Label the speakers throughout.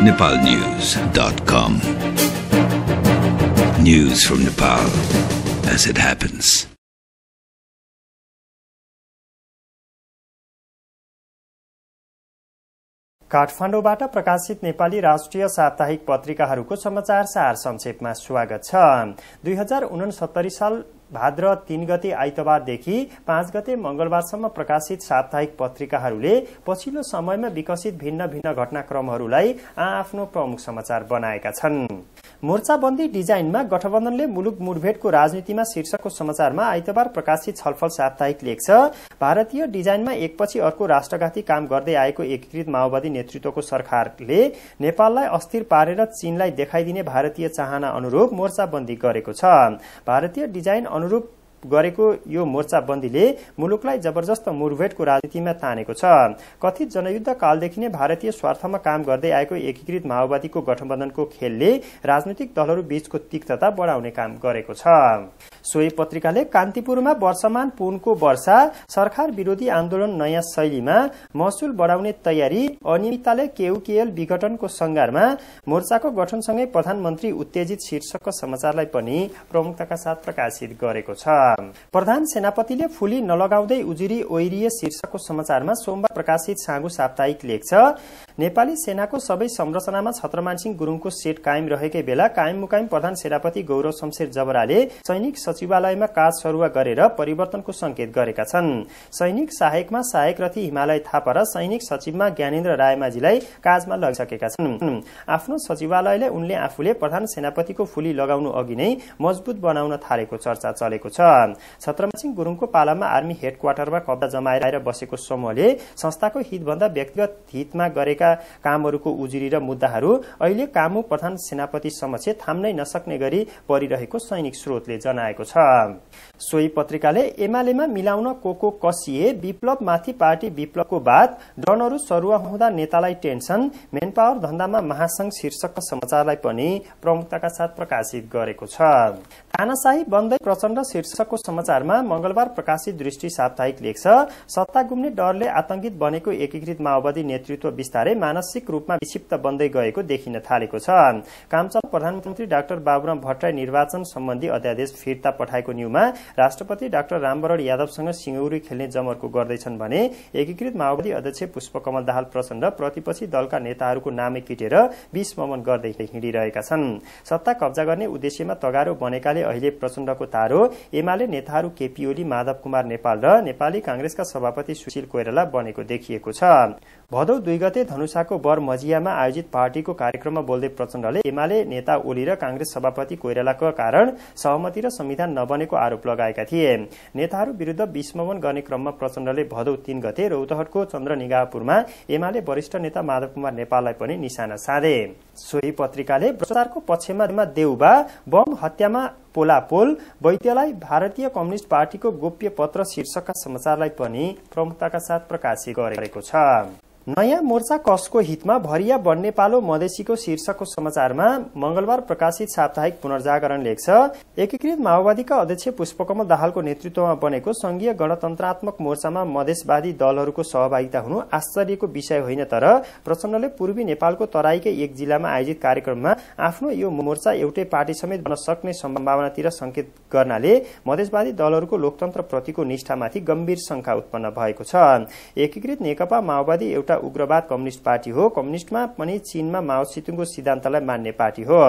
Speaker 1: nepalnews.com. News from Nepal as it happens.
Speaker 2: काठमाडौँबाट प्रकाशित नेपाली राष्ट्रिय साप्ताहिक पत्रिकाहरूको समाचार सार संक्षेपमा स्वागत छ दुई हजार उनसत्तरी साल भाद्र तीन गते आइतबारदेखि पाँच गते मंगलबारसम्म प्रकाशित साप्ताहिक पत्रिकाहरूले पछिल्लो समयमा विकसित भिन्न भिन्न घटनाक्रमहरूलाई आफ्नो प्रमुख समाचार बनाएका छन्। मोर्चाबन्दी डिजाइनमा गठबन्धनले मुलुक मुठभेडको राजनीतिमा शीर्षकको समाचारमा आइतबार प्रकाशित छलफल साप्ताहिक लेख छ। भारतीय डिजाइनमा एकपछि अर्को राष्ट्रघाती काम गर्दै आएको एकीकृत माओवादी नेतृत्वको सरकारले नेपाललाई अस्थिर पारेर चीनलाई देखाइदिने भारतीय चाहना अनुरूप मोर्चाबन्दी गरेको छ। भारतीय डिजाइन अनुरूप गरेको यो मोर्चाबन्दीले मुलुकलाई जबरजस्त मुठभेडको राजनीतिमा तानेको छ। कथित जनयुद्ध कालदेखि नै भारतीय स्वार्थमा काम गर्दै आएको एकीकृत माओवादीको गठबन्धनको खेलले राजनैतिक दलहरू बीचको तिक्तता बढाउने काम गरेको छ। सोही पत्रिकाले कान्तिपुरमा वर्षमान पुनको वर्षा सरकार विरोधी आन्दोलन नयाँ शैलीमा महसुल बढाउने तयारी अनियमितताले केयुकेएल विघटनको संगारमा मोर्चाको गठनसँगै प्रधानमन्त्री उत्तेजित शीर्षकको समाचारलाई पनि प्रमुखताका साथ प्रकाशित गरेको छ। प्रधान। सेनापतिले फुली नलगाउँदै उजुरी ओइरिए शीर्षकको समाचारमा सोमबार प्रकाशित साँगु साप्ताहिक लेख छ नेपाली सेनाको सबै संरचनामा छत्रमान सिंह गुरूङको सेट कायम रहेकै बेला कायम मुकायम प्रधान सेनापति गौरव शमशेर जबराले सैनिक सचिवालयमा काज सरुवा गरेर परिवर्तनको संकेत गरेका छन्। सैनिक सहायकमा सहायक रथी हिमालय थापा र सैनिक सचिवमा ज्ञानेन्द्र रायमाझीलाई काजमा लगिसकेका छन्। आफ्नो सचिवालयले उनले आफूले प्रधान सेनापतिको फुली लगाउनु अघि नै मजबुत बनाउन थालेको चर्चा चलेको छ। छत्रमसिंह गुरूङको पालामा आर्मी हेड क्वार्टरमा कब्जा जमाएर बसेको समूहले संस्थाको हितभन्दा व्यक्तिगत हितमा गरेका कामहरूको उजुरी र मुद्दाहरू अहिले कामु प्रधान सेनापति समक्ष थाम्नै नसक्ने गरी परिरहेको सैनिक स्रोतले जनाएको छ। सोही पत्रिकाले एमालेमा मिलाउन को को कसिए विप्लवमाथि पार्टी विप्लवको बाद ड्रनहरू सरुवा हुँदा नेतालाई टेन्सन मेन पावर धन्दामा महासंघ शीर्षकका समाचारलाई पनि प्रमुखताका साथ प्रकाशित गरेको छ। तानाशाही बन्दै प्रचण्ड शीर्षकको समाचारमा मंगलबार प्रकाशित दृष्टि साप्ताहिक लेख छ। सत्ता गुम्ने डरले आतंकित बनेको एकीकृत माओवादी नेतृत्व विस्तारै मानसिक रूपमा विक्षिप्त बन्दै गएको देखिन थालेको छ। कामचन्द प्रधानमन्त्री डाक्टर बाबुराम भट्टराई निर्वाचन सम्बन्धी अध्यादेश फिर्ता पठाएको न्यूमा राष्ट्रपति डाक्टर रामवरण यादवसँग सिंगौरी खेल्ने जमर्को गर्दैछन् भने एकीकृत माओवादी अध्यक्ष पुष्पकमल दाहाल प्रचण्ड प्रतिपक्षी दलका नेताहरूको नामै किटेर विष ममन गर्दै हिँडिरहेका छन्। सत्ता कब्जा गर्ने उद्देश्यमा तगारो बनेकाले अहिले प्रचण्डको तारो एमाले नेताहरू केपी ओली माधव कुमार नेपाल र नेपाली कांग्रेसका सभापति सुशील कोइराला बनेको देखिएको छ। भदौ दुई गते धनुषाको बर मजियामा आयोजित पार्टीको कार्यक्रममा बोल्दै प्रचण्डले एमाले नेता ओली र कांग्रेस सभापति कोइरालाको कारण सहमति र संविधान नबनेको आरोप लगाएका थिए। नेताहरू विरूद्ध विस्मवन गर्ने क्रममा प्रचण्डले भदौ तीन गते रौतहटको चन्द्र निगाहपुरमा एमाले वरिष्ठ नेता माधव कुमार नेपाललाई पनि निशाना साधे। सोही पत्रिकाले भ्रष्टाचारको पक्षमा देउबा बम हत्यामा पोलापोल वैद्यलाई भारतीय कम्युनिष्ट पार्टीको गोप्य पत्र शीर्षकका समाचारलाई पनि प्रमुखताका साथ प्रकाशित गरेको छ। नयाँ मोर्चा कसको हितमा भरिया बन्ने पालो मधेसीको शीर्षकको समाचारमा मंगलबार प्रकाशित साप्ताहिक पुनर्जागरण लेख्छ एकीकृत माओवादीका अध्यक्ष पुष्पकमल दाहालको नेतृत्वमा बनेको संघीय गणतन्त्रात्मक मोर्चामा मधेसवादी दलहरूको सहभागिता हुनु आश्चर्यको विषय होइन तर प्रचण्डले पूर्वी नेपालको तराईकै एक जिल्लामा आयोजित कार्यक्रममा आफ्नो यो मोर्चा एउटै पार्टी समेत बन्न सक्ने सम्भावनातिर संकेत गर्नाले मधेसवादी दलहरूको लोकतन्त्र प्रतिको निष्ठामाथि गम्भीर शंका उत्पन्न भएको छ। एकीकृत नेकपा माओवादी उग्रवाद कम्युनिष्ट पार्टी हो। कम्युनिष्टमा पनि चीनमा माओ सितुङको सिद्धान्तलाई मान्ने पार्टी हो।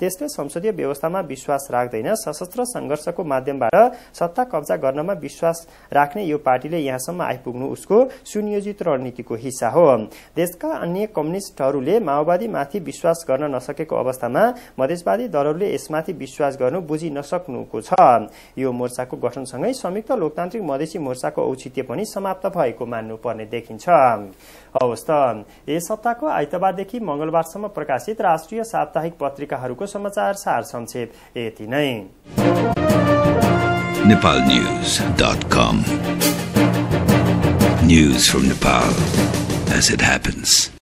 Speaker 2: त्यसले संसदीय व्यवस्थामा विश्वास राख्दैन। सशस्त्र संघर्षको माध्यमबाट सत्ता कब्जा गर्नमा विश्वास राख्ने यो पार्टीले यहाँसम्म आइपुग्नु उसको सुनियोजित रणनीतिको हिस्सा हो। देशका अन्य कम्युनिष्टहरूले माओवादीमाथि विश्वास गर्न नसकेको अवस्थामा मधेसवादी दलहरूले यसमाथि विश्वास गर्नु बुझि नसक्नुको छ। यो मोर्चाको गठनसँगै संयुक्त लोकतान्त्रिक मधेसी मोर्चाको औचित्य पनि समाप्त भएको मान्नुपर्ने देखिन्छ। हवस् त यस सप्ताहको आइतबारदेखि मंगलबारसम्म प्रकाशित राष्ट्रिय साप्ताहिक पत्रिकाहरूको समाचार सार संक्षेप। यति नै।
Speaker 1: News from Nepal as it happens.